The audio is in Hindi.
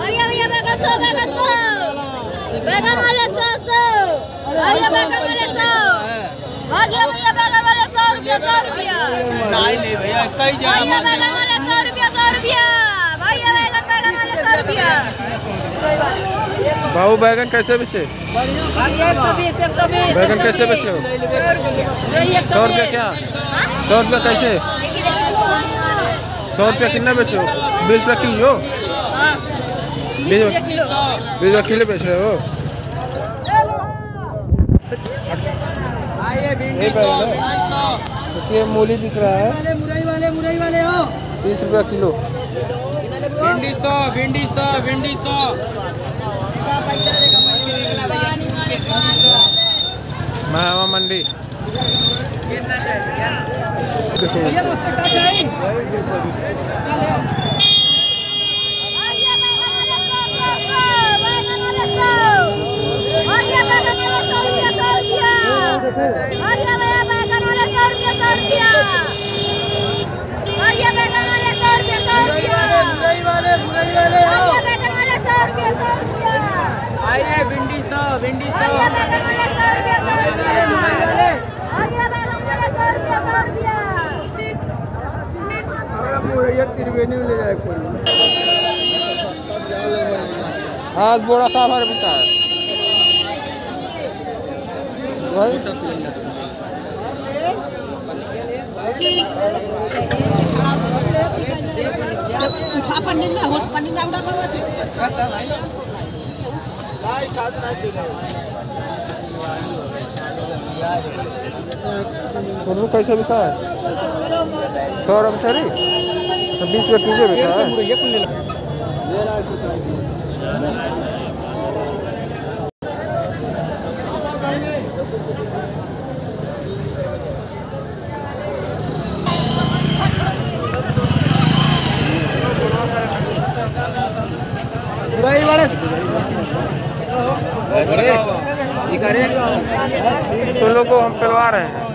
भैया भैया बैगन सौ बैगन सौ बैगन वाले सौ सौ। भैया बैगन वाले सौ। भैया भैया बैगन वाले सौ रुपया सौ रुपया। नहीं नहीं भैया कई भैया बैगन वाले सौ रुपया सौ रुपया। भैया बैगन बैगन वाले सौ रुपया। बाबू बैगन कैसे बेचे? बैगन कैसे बेचे हो? सौ रुपया क्या? हाँ? सौ रुपया कैसे? देखिए सौ रुपया कितना बेचे हो? बीस रुपया किलो हाँ। बीस रुपया किलो। बीस रुपया किलो बेच रहे हो? ये है देखिए मूली बिक रहा है। मुरई वाले मुरई वाले हो। तीस रुपया किलो। भिंडी सौ भिंडी सौ भिंडी सौ। महावा मंडी। देखो भैया बैगन वाले सौ सौ सौ बैगन वाले सौ भैया बैगन वाले सौ रुपया सौ रुपया भैया भैया बैगन वाले सौ रुपया सौ रुपया भैया बैगन वाले सौ रुपया सौ रुपया मुरई वाले मुरई वाले भैया बैगन वाले सौ रुपया सौ रुपया आइए भिंडी सौ भिंडी सौ। भैया बैगन वाले सौ रुपया सौ रुपया भैया बैगन वाले सौ रुपया सौ रुपया ले उल्लू कैसे बिका है? सौ रुपये सर तो बीस रुपये कीजिए बिका है। मुरई वाले तो लोग को हम पिलवा रहे हैं